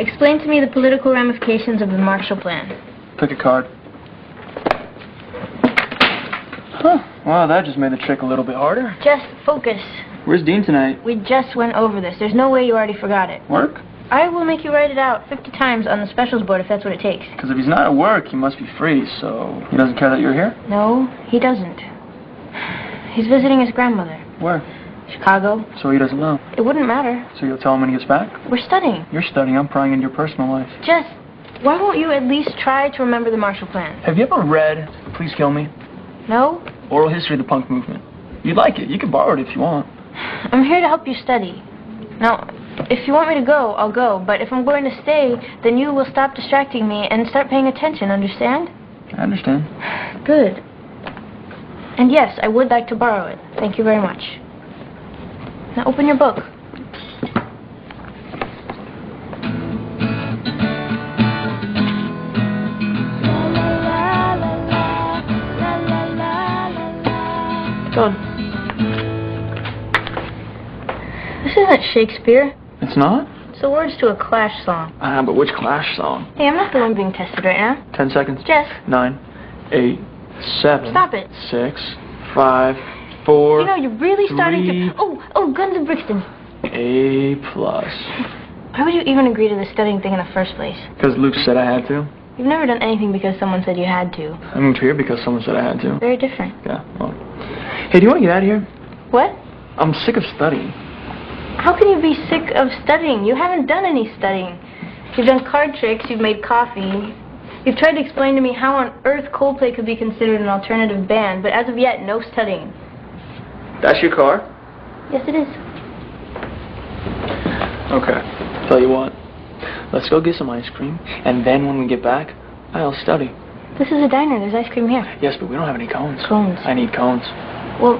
Explain to me the political ramifications of the Marshall Plan. Pick a card. Huh. Well, that just made the trick a little bit harder. Just focus. Where's Dean tonight? We just went over this. There's no way you already forgot it. Work? I will make you write it out 50 times on the specials board if that's what it takes. Because if he's not at work, he must be free, so he doesn't care that you're here? No, he doesn't. He's visiting his grandmother. Where? Chicago. So he doesn't know. It wouldn't matter. So you'll tell him when he gets back? We're studying. You're studying. I'm prying into your personal life. Jess, why won't you at least try to remember the Marshall Plan? Have you ever read Please Kill Me? No? Oral History of the Punk Movement. You'd like it. You can borrow it if you want. I'm here to help you study. Now, if you want me to go, I'll go. But if I'm going to stay, then you will stop distracting me and start paying attention, understand? I understand. Good. And yes, I would like to borrow it. Thank you very much. Now open your book. Good. This isn't Shakespeare. It's not? It's the words to a Clash song. Ah, but which Clash song? Hey, I'm not the one being tested right now. Ten seconds. Jess, Nine, eight, seven. stop it. Six, five, four. You know, you're really starting to... Oh, oh, Guns of Brixton. A plus. Why would you even agree to the studying thing in the first place? Because Luke said I had to. You've never done anything because someone said you had to. I moved here because someone said I had to. Very different. Yeah. Well. Hey, do you want to get out of here? What? I'm sick of studying. How can you be sick of studying? You haven't done any studying. You've done card tricks, you've made coffee. You've tried to explain to me how on earth Coldplay could be considered an alternative band, but as of yet, no studying. That's your car? Yes, it is. Okay. Tell you what. Let's go get some ice cream, and then when we get back, I'll study. This is a diner. There's ice cream here. Yes, but we don't have any cones. Cones. I need cones. Well,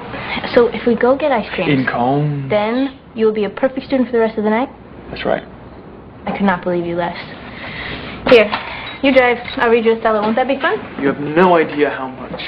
so if we go get ice cream, In cones. then you will be a perfect student for the rest of the night? That's right. I could not believe you less. Here, you drive. I'll read you Othello. Won't that be fun? You have no idea how much.